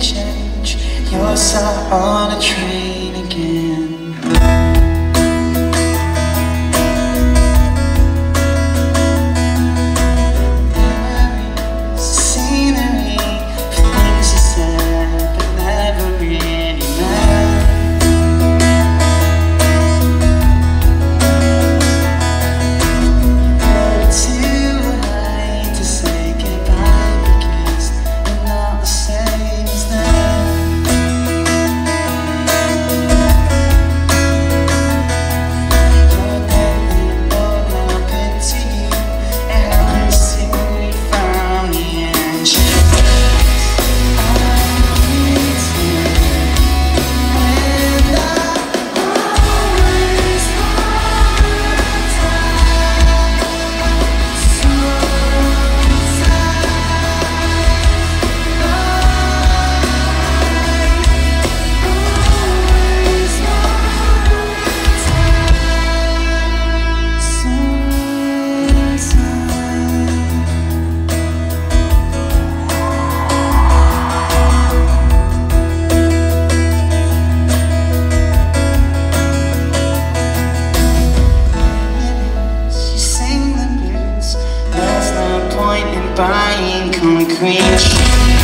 change. You're on a tree. buying concrete.